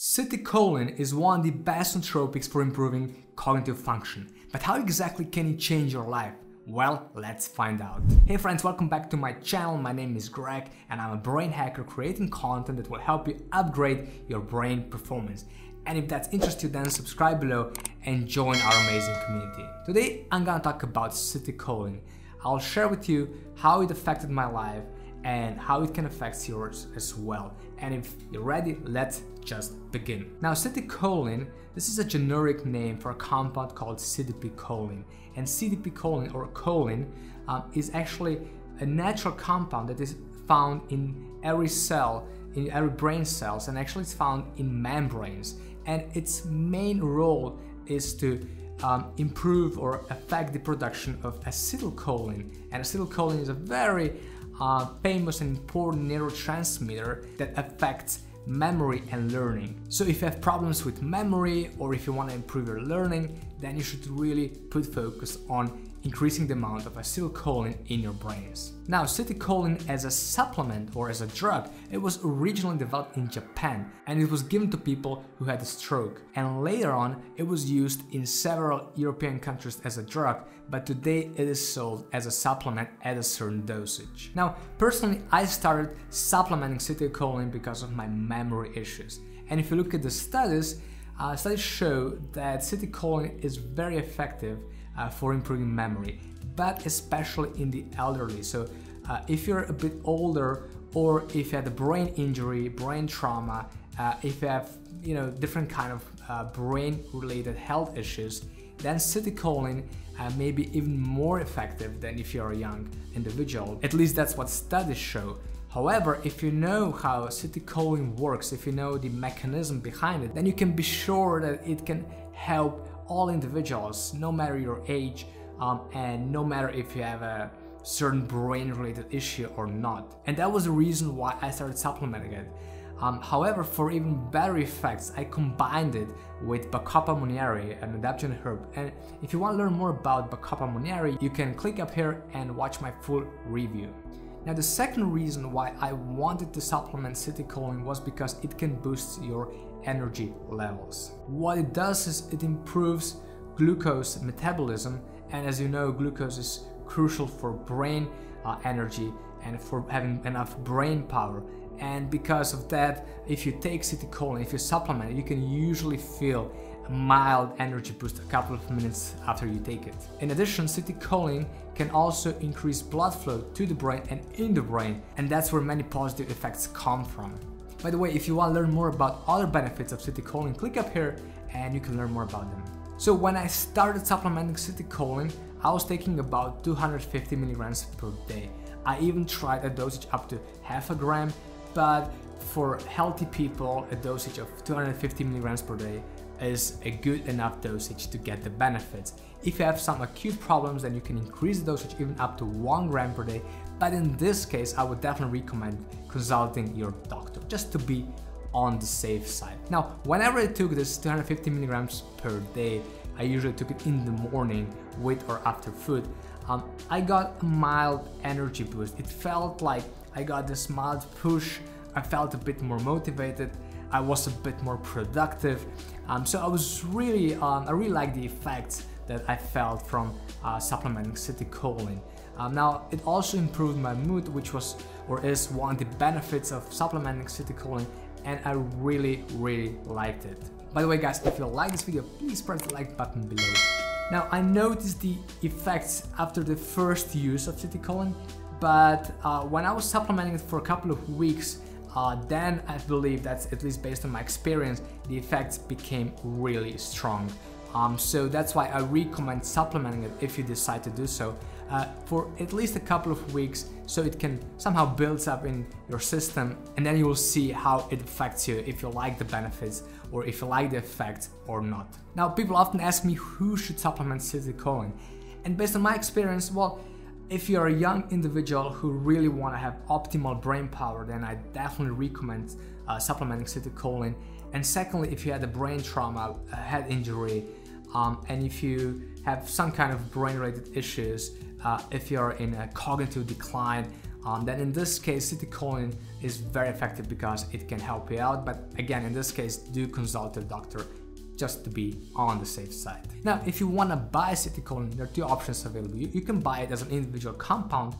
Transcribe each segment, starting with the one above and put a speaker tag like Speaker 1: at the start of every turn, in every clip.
Speaker 1: Citicoline is one of the best nootropics for improving cognitive function. But how exactly can it change your life? Well, let's find out. Hey friends, welcome back to my channel. My name is Greg and I'm a brain hacker creating content that will help you upgrade your brain performance. And if that's interesting, then subscribe below and join our amazing community. Today, I'm gonna talk about citicoline. I'll share with you how it affected my life and how it can affect yours as well. And if you're ready, let's just begin. Now, citicoline, this is a generic name for a compound called cdp-choline. And cdp-choline or choline um, is actually a natural compound that is found in every cell, in every brain cells, and actually it's found in membranes. And its main role is to um, improve or affect the production of acetylcholine. And acetylcholine is a very uh, famous and important neurotransmitter that affects memory and learning. So if you have problems with memory or if you want to improve your learning, then you should really put focus on increasing the amount of acetylcholine in your brains. Now, acetylcholine as a supplement or as a drug, it was originally developed in Japan and it was given to people who had a stroke. And later on, it was used in several European countries as a drug, but today it is sold as a supplement at a certain dosage. Now, personally, I started supplementing acetylcholine because of my memory issues. And if you look at the studies, uh, studies show that acetylcholine is very effective uh, for improving memory, but especially in the elderly. So uh, if you're a bit older or if you had a brain injury, brain trauma, uh, if you have you know different kind of uh, brain related health issues, then citicoline uh, may be even more effective than if you're a young individual. At least that's what studies show. However, if you know how citicoline works, if you know the mechanism behind it, then you can be sure that it can help all individuals, no matter your age um, and no matter if you have a certain brain related issue or not. And that was the reason why I started supplementing it. Um, however, for even better effects, I combined it with Bacopa monnieri, an adaptogen herb. And if you want to learn more about Bacopa monnieri, you can click up here and watch my full review. Now the second reason why I wanted to supplement citicoline was because it can boost your energy levels. What it does is it improves glucose metabolism and as you know glucose is crucial for brain uh, energy and for having enough brain power. And because of that if you take citicoline if you supplement you can usually feel a mild energy boost a couple of minutes after you take it. In addition citicoline can also increase blood flow to the brain and in the brain and that's where many positive effects come from by the way, if you want to learn more about other benefits of citicoline, click up here and you can learn more about them. So when I started supplementing citicoline, I was taking about 250 milligrams per day. I even tried a dosage up to half a gram, but for healthy people, a dosage of 250 milligrams per day is a good enough dosage to get the benefits. If you have some acute problems, then you can increase the dosage even up to 1 gram per day, but in this case, I would definitely recommend consulting your doctor just to be on the safe side. Now, whenever I took this 250 milligrams per day, I usually took it in the morning with or after food, um, I got a mild energy boost. It felt like I got this mild push, I felt a bit more motivated, I was a bit more productive. Um, so I was really, um, I really like the effects that I felt from uh, supplementing citicoline. Um, now, it also improved my mood, which was or is one of the benefits of supplementing citicoline, and I really, really liked it. By the way, guys, if you like this video, please press the like button below. Now, I noticed the effects after the first use of citicoline, but uh, when I was supplementing it for a couple of weeks, uh, then I believe that's at least based on my experience, the effects became really strong. Um, so that's why I recommend supplementing it if you decide to do so uh, for at least a couple of weeks so it can somehow build up in your system and then you will see how it affects you if you like the benefits or if you like the effect or not. Now people often ask me who should supplement citicoline and based on my experience, well, if you're a young individual who really want to have optimal brain power, then I definitely recommend uh, supplementing citicoline. And secondly, if you had a brain trauma, a head injury, um, and if you have some kind of brain related issues, uh, if you're in a cognitive decline um, then in this case citicoline is very effective because it can help you out but again in this case do consult your doctor just to be on the safe side. Now if you want to buy citicoline there are two options available. You, can buy it as an individual compound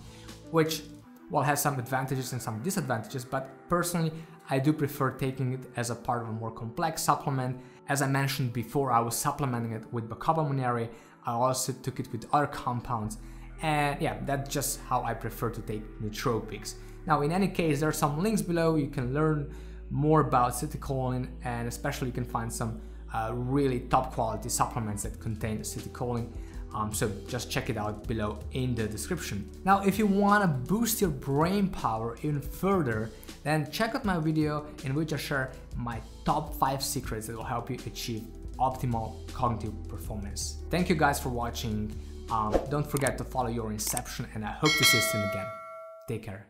Speaker 1: which well has some advantages and some disadvantages but personally I do prefer taking it as a part of a more complex supplement. As I mentioned before I was supplementing it with Bacopa monnieri I also took it with other compounds and yeah, that's just how I prefer to take nootropics. Now, in any case, there are some links below. You can learn more about citicoline and especially you can find some uh, really top quality supplements that contain citicoline. Um, so just check it out below in the description. Now, if you want to boost your brain power even further, then check out my video in which I share my top 5 secrets that will help you achieve optimal cognitive performance. Thank you guys for watching. Um, don't forget to follow your inception and I hope to see you soon again. Take care.